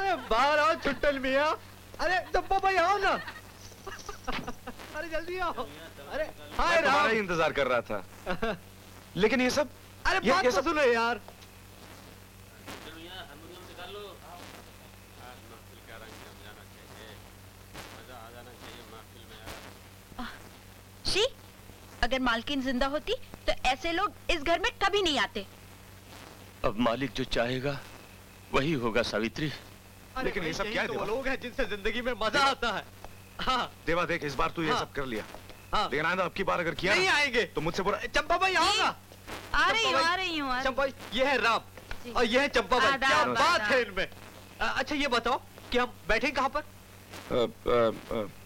अरे बाहर आओ छुट्टल मियाँ। अरे चंपा भाई आओ ना। अरे जल्दी आओ। अरे हाय राम। ही इंतज़ार कर रहा था। लेकिन ये सब अरे ये- बात ये तो सब- सुनो यार। शी अगर मालकिन ज़िंदा होती तो ऐसे लोग इस घर में कभी नहीं आते। अब मालिक जो चाहेगा वही होगा सावित्री। लेकिन ये सब क्या है तो लोग हैं जिनसे ज़िंदगी में मज़ा आता है। हाँ। देवा देख इस बार तू ये हाँ। सब कर लिया। हाँ। लेकिन आइंदा अब की बार अगर किया नहीं आएँगे। तो मुझसे बुरा चंपा भाई आओ ना आ रही हूँ आ रही हूँ आ चंपा ये है राम। और ये है चंपा भाई। क्या बात है इनमें। अच्छा ये बताओ कि हम बैठे कहाँ पर?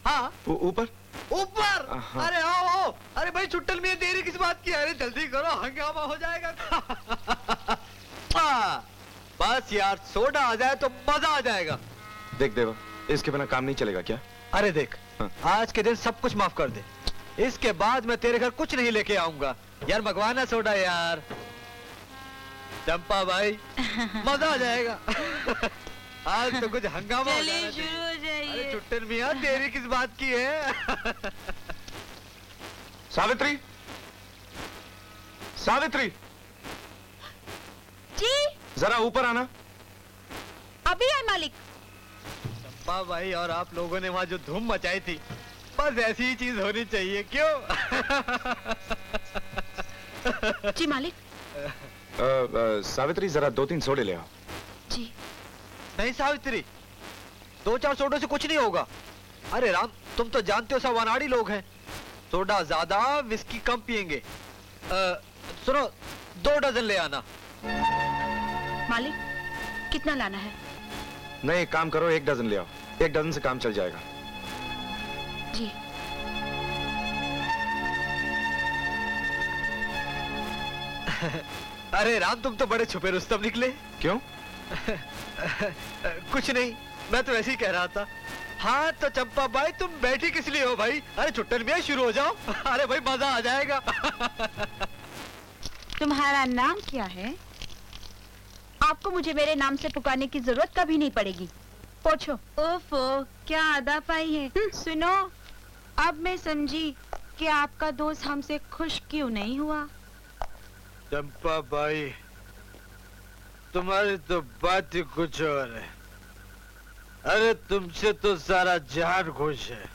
हाँ। ऊपर? ऊपर? हाँ। अरे आओ आओ। अरे भाई छुट्टल में देरी किस बात की अरे जल्दी करो हंगामा हो जाएगा। हाँ, बस यार सोडा आ जाए तो मज़ा आ जाएगा। देख देवा इसके बिना काम नहीं चलेगा क्या? अरे देख हाँ। आज के दिन सब कुछ माफ़ कर दे। इसके बाद मैं तेरे घर कुछ नहीं लेके आऊँगा। यार मंगवाना सोडा यार। चंपा भाई मज़ा आ जाएगा। आज तो कुछ हंगामा हो चलिए। शुरू हो जाइए। चुट्टन मियाँ देरी किस बात की है? सावित्री? सावित्री? जी? जरा ऊपर आना। अभी आए मालिक। चंपा भाई और आप लोगों ने वहाँ जो धूम मचाई थी बस ऐसी ही चीज़ होनी चाहिए क्यों? जी मालिक। अ, अ, सावित्री जरा दो तीन सोडे ले आओ। जी। नहीं सावित्री दो चार सोडों से कुछ नहीं होगा। अरे राम तुम तो जानते हो सब अनाड़ी लोग हैं। सोडा ज़्यादा विस्की कम पियेंगे। सुनो दो डजन ले आना। मालिक कितना लाना है? नहीं एक काम करो एक डजन ले आओ। एक डजन से काम चल जाएगा। जी। अरे राम तुम तो बड़े छुपे रुस्तम निकले। क्यों? कुछ नहीं मैं तो ऐसे ही कह रहा था। हाँ तो चंपा भाई तुम बैठी किस लिए हो भाई? अरे छुट्टन में शुरू हो जाओ। अरे भाई मज़ा आ जाएगा। तुम्हारा नाम क्या है? आपको मुझे मेरे नाम से पुकारने की ज़रूरत कभी नहीं पड़ेगी। पूछो। ओफो क्या अदा पाई है? हुँ? सुनो अब मैं समझी कि आपका दोस्त हमसे खुश क्यों नहीं हुआ। चंपा भाई तुम्हारी तो बात ही कुछ और है। अरे तुमसे तो सारा जहान खुश है।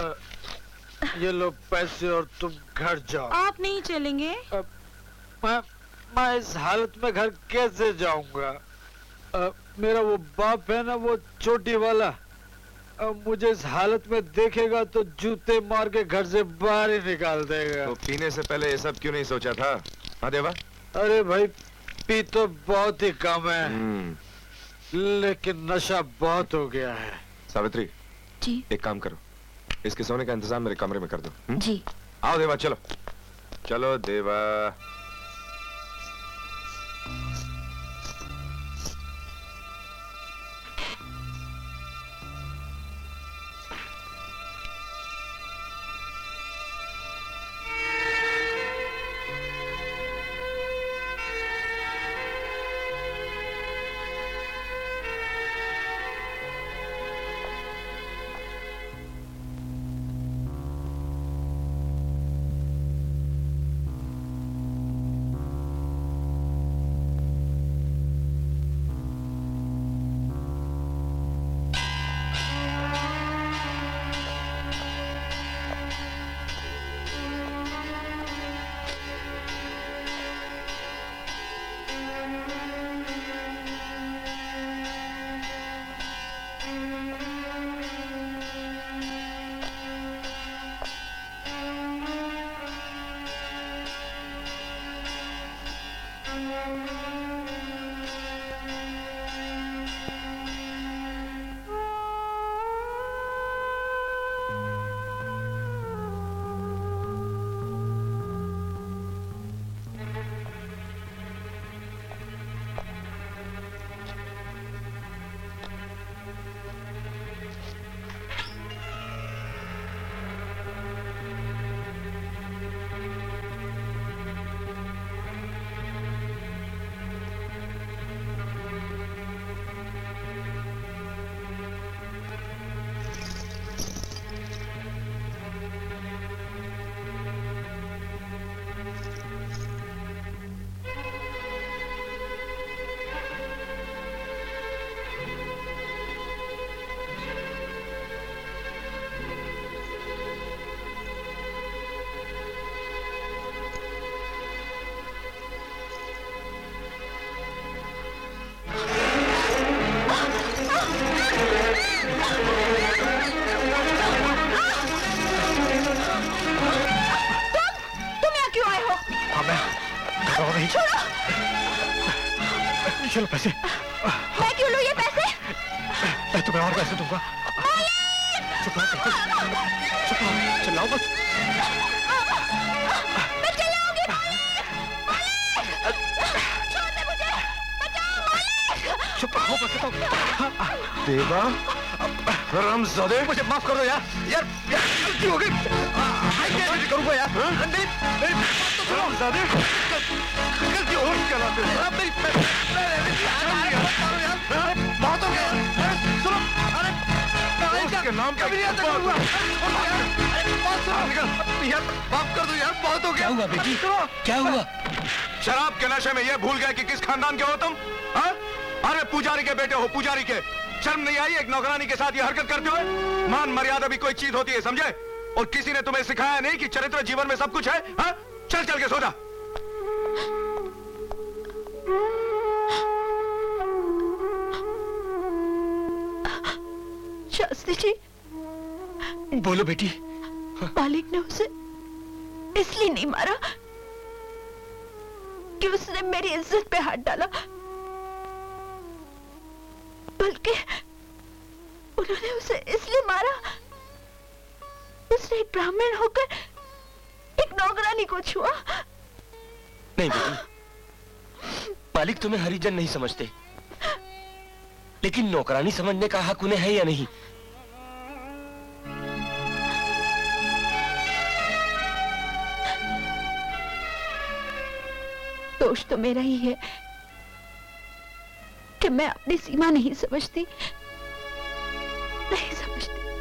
अ, ये लो पैसे और तुम घर जाओ। आप नहीं चलेंगे? मैं मैं इस हालत में घर कैसे जाऊँगा? मेरा वो बाप है ना वो चोटी वाला। अ, मुझे इस हालत में देखेगा तो जूते मार के घर से बाहर ही निकाल देगा। तो पीने से पहले ये सब क्यों नहीं सोचा था? हाँ देवा? अरे भाई पी तो बहुत ही कम है। हम्म, लेकिन नशा बहुत हो गया है। सावित्री जी। एक काम करो। इसके सोने का इंतज़ाम मेरे कमरे में कर दो हम्म? जी। आओ देवा चलो। चलो देवा। चलो पैसे। मैं क्यों लूँ ये पैसे? मैं तुम्हें और पैसे दूँगा। चुप चुप रहो। चिल्लाओ बस मैं चिल्लाऊँगी छोड़ मुझे चुप रहो। बस तो देवा हरामजादे मुझे माफ़ कर दो यार। यार यार गलती हो गई। मैं कैसे करूँगा यार? नहीं मेरी बात तो सुनो। हरामजादे गलती हो गई। नाम कभी नहीं ऐसा करूँगा। यार माफ़ कर दो यार बहुत हो गया। क्या हुआ बेटी? क्या हुआ? शराब के नशे में ये भूल गए कि किस खानदान के हो तुम? हाँ? अरे पुजारी के बेटे हो पुजारी के। शर्म नहीं आई? एक नौकरानी के साथ ये हरकत करते हो मान मर्यादा भी कोई चीज़ होती है समझे? और किसी ने तुम्हें सिखाया नहीं कि चरित्र जीवन में सब कुछ है? हाँ? चल चल के सो जा। शास्त्री जी बोलो बेटी। मालिक ने उसे इसलिए नहीं मारा कि उसने मेरी इज़्ज़त पे हाथ डाला बल्कि उन्होंने उसे इसलिए मारा उसने एक ब्राह्मण होकर एक नौकरानी को छुआ। नहीं बेटी मालिक तुम्हें हरिजन नहीं समझते लेकिन नौकरानी समझने का हक उन्हें है या नहीं? दोष तो मेरा ही है कि मैं अपनी सीमा नहीं समझती नहीं समझती।